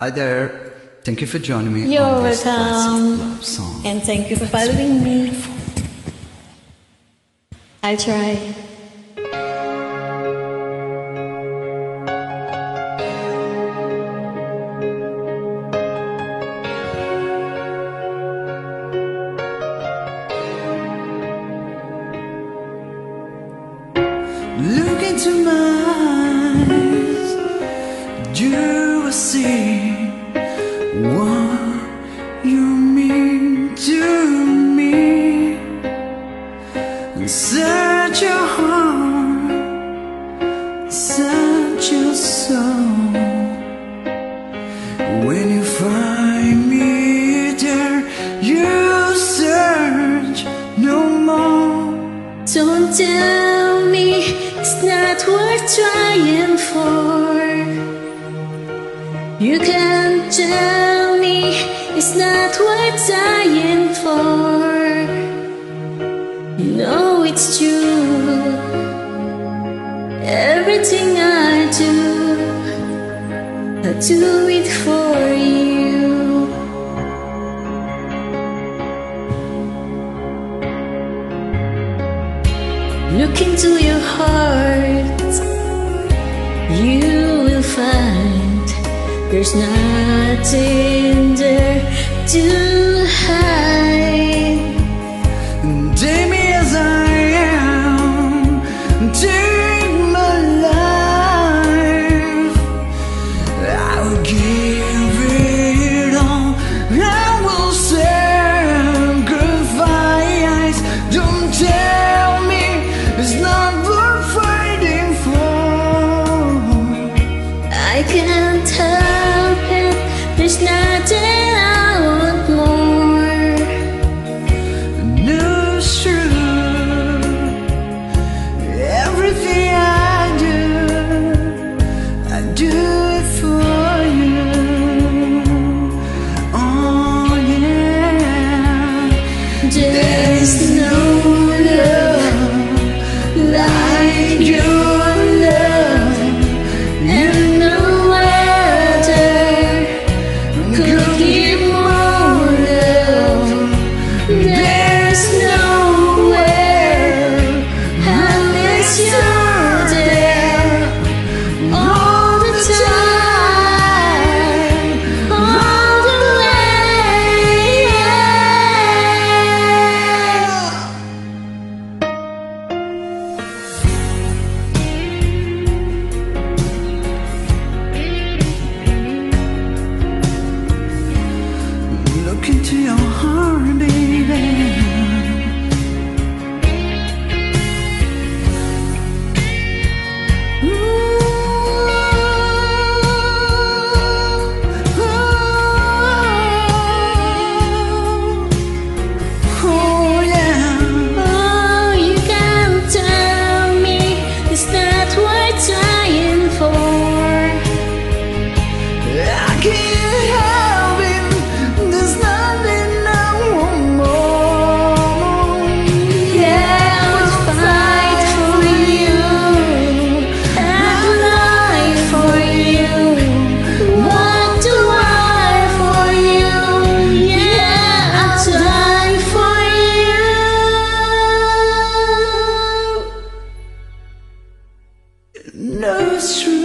Hi there. Thank you for joining me You're on this welcome. love song. And thank you for following me. I'll try. Look into my eyes, you will see what you mean to me. And search your heart, search your soul. When you find me there, you search no more. Don't tell me it's not worth trying for. You can't tell me it's not worth dying for. You know it's true. Everything I do, I do it for you. Look into your heart, you will find there's nothing there to hide. Take me as I am, take my life. I will give it, It's true.